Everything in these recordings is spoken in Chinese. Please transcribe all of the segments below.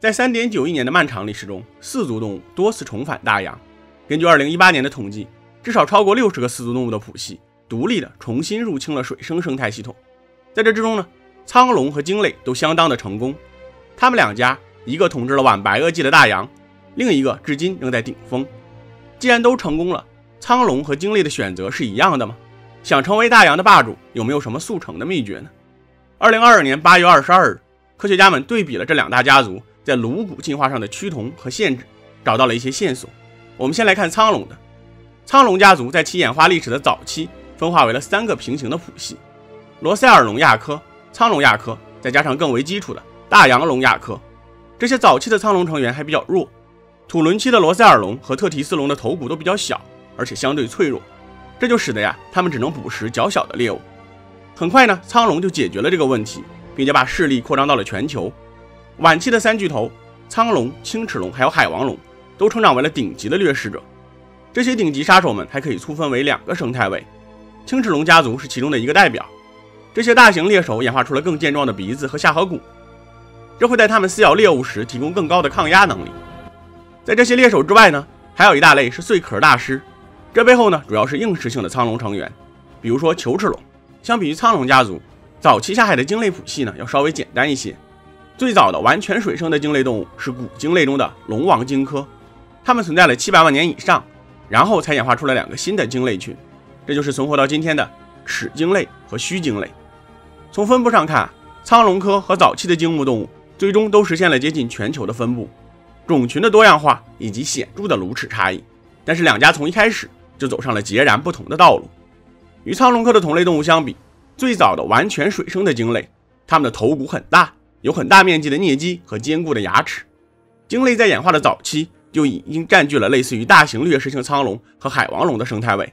在三点九亿年的漫长历史中，四足动物多次重返大洋。根据二零一八年的统计，至少超过六十个四足动物的谱系独立的重新入侵了水生生态系统。在这之中呢，苍龙和鲸类都相当的成功。他们两家一个统治了晚白垩纪的大洋，另一个至今仍在顶峰。既然都成功了，苍龙和鲸类的选择是一样的吗？想成为大洋的霸主，有没有什么速成的秘诀呢？二零二二年八月二十二日，科学家们对比了这两大家族。在颅骨进化上的趋同和限制，找到了一些线索。我们先来看苍龙的。苍龙家族在其演化历史的早期，分化为了三个平行的谱系：罗塞尔龙亚科、苍龙亚科，再加上更为基础的大洋龙亚科。这些早期的苍龙成员还比较弱。土伦期的罗塞尔龙和特提斯龙的头骨都比较小，而且相对脆弱，这就使得呀，它们只能捕食较小的猎物。很快呢，苍龙就解决了这个问题，并且把势力扩张到了全球。晚期的三巨头苍龙、青齿龙还有海王龙都成长为了顶级的掠食者。这些顶级杀手们还可以粗分为两个生态位，青齿龙家族是其中的一个代表。这些大型猎手演化出了更健壮的鼻子和下颌骨，这会在它们撕咬猎物时提供更高的抗压能力。在这些猎手之外呢，还有一大类是碎壳大师，这背后呢主要是硬食性的苍龙成员，比如说球齿龙。相比于苍龙家族，早期下海的鲸类谱系呢要稍微简单一些。最早的完全水生的鲸类动物是古鲸类中的龙王鲸科，它们存在了七百万年以上，然后才演化出了两个新的鲸类群，这就是存活到今天的齿鲸类和须鲸类。从分布上看，苍龙科和早期的鲸目动物最终都实现了接近全球的分布，种群的多样化以及显著的颅齿差异。但是两家从一开始就走上了截然不同的道路。与苍龙科的同类动物相比，最早的完全水生的鲸类，它们的头骨很大。有很大面积的颞肌和坚固的牙齿，鲸类在演化的早期就已经占据了类似于大型掠食性苍龙和海王龙的生态位。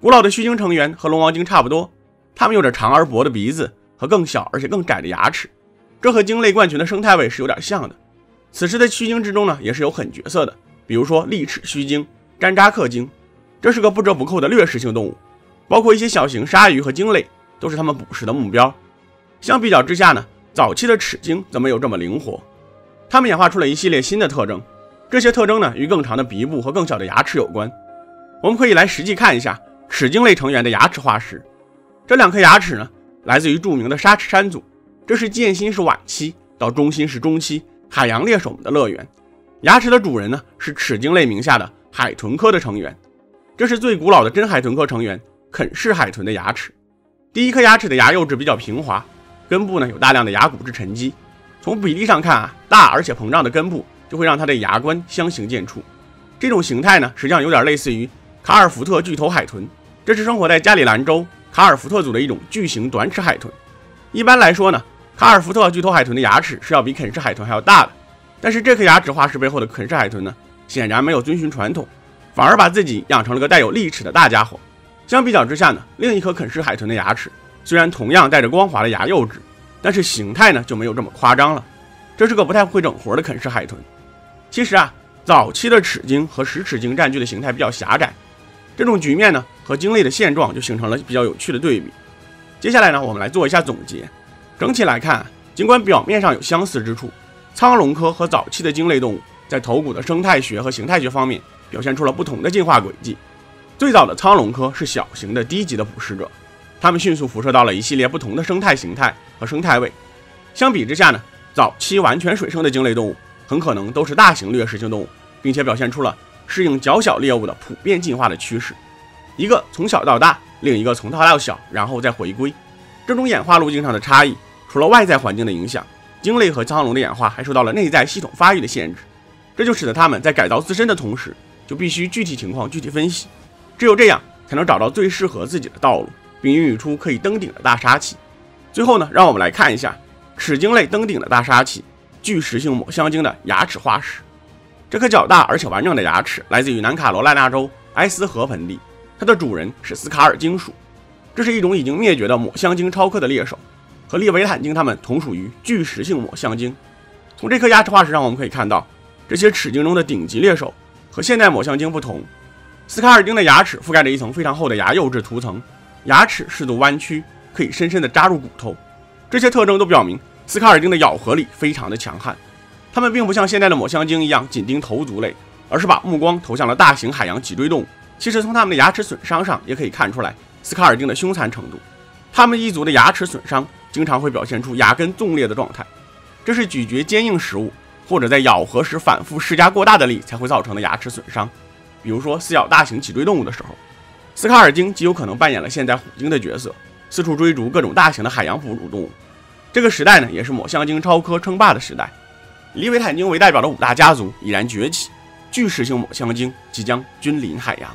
古老的须鲸成员和龙王鲸差不多，它们有着长而薄的鼻子和更小而且更窄的牙齿，这和鲸类冠群的生态位是有点像的。此时的须鲸之中呢，也是有狠角色的，比如说利齿须鲸、詹扎克鲸，这是个不折不扣的掠食性动物，包括一些小型鲨鱼和鲸类都是它们捕食的目标。相比较之下呢？早期的齿鲸则没有这么灵活，它们演化出了一系列新的特征，这些特征呢与更长的鼻部和更小的牙齿有关。我们可以来实际看一下齿鲸类成员的牙齿化石。这两颗牙齿呢来自于著名的沙齿山组，这是渐新世晚期到中新世中期海洋猎手们的乐园。牙齿的主人呢是齿鲸类名下的海豚科的成员，这是最古老的真海豚科成员肯氏海豚的牙齿。第一颗牙齿的牙釉质比较平滑。根部呢有大量的牙骨质沉积，从比例上看啊，大而且膨胀的根部就会让它的牙关相形见绌。这种形态呢，实际上有点类似于卡尔福特巨头海豚，这是生活在加里兰州卡尔福特组的一种巨型短齿海豚。一般来说呢，卡尔福特巨头海豚的牙齿是要比肯氏海豚还要大的。但是这颗牙齿化石背后的肯氏海豚呢，显然没有遵循传统，反而把自己养成了个带有利齿的大家伙。相比较之下呢，另一颗肯氏海豚的牙齿。虽然同样带着光滑的牙釉质，但是形态呢就没有这么夸张了。这是个不太会整活的肯氏海豚。其实啊，早期的齿鲸和食齿鲸占据的形态比较狭窄，这种局面呢和鲸类的现状就形成了比较有趣的对比。接下来呢，我们来做一下总结。整体来看，尽管表面上有相似之处，苍龙科和早期的鲸类动物在头骨的生态学和形态学方面表现出了不同的进化轨迹。最早的苍龙科是小型的低级的捕食者。它们迅速辐射到了一系列不同的生态形态和生态位。相比之下呢，早期完全水生的鲸类动物很可能都是大型掠食性动物，并且表现出了适应较小猎物的普遍进化的趋势。一个从小到大，另一个从大到小，然后再回归。这种演化路径上的差异，除了外在环境的影响，鲸类和苍龙的演化还受到了内在系统发育的限制。这就使得它们在改造自身的同时，就必须具体情况具体分析，只有这样才能找到最适合自己的道路。并孕育出可以登顶的大杀器。最后呢，让我们来看一下齿鲸类登顶的大杀器——巨食性抹香鲸的牙齿化石。这颗较大而且完整的牙齿来自于南卡罗来纳州埃斯河盆地，它的主人是斯卡尔鲸属。这是一种已经灭绝的抹香鲸超科的猎手，和利维坦鲸它们同属于巨食性抹香鲸。从这颗牙齿化石上，我们可以看到，这些齿鲸中的顶级猎手和现代抹香鲸不同，斯卡尔鲸的牙齿覆盖着一层非常厚的牙釉质涂层。牙齿适度弯曲，可以深深地扎入骨头，这些特征都表明斯卡尔丁的咬合力非常的强悍。它们并不像现在的抹香鲸一样紧盯头足类，而是把目光投向了大型海洋脊椎动物。其实从它们的牙齿损伤上也可以看出来斯卡尔丁的凶残程度。它们一族的牙齿损伤经常会表现出牙根纵裂的状态，这是咀嚼坚硬食物或者在咬合时反复施加过大的力才会造成的牙齿损伤。比如说撕咬大型脊椎动物的时候，斯卡尔鲸极有可能扮演了现在虎鲸的角色，四处追逐各种大型的海洋哺乳动物。这个时代呢，也是抹香鲸超科称霸的时代。以利维坦鲸为代表的五大家族已然崛起，巨噬性抹香鲸即将君临海洋。